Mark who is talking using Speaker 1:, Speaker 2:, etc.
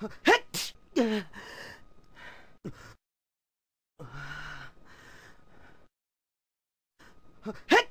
Speaker 1: はっ。えっ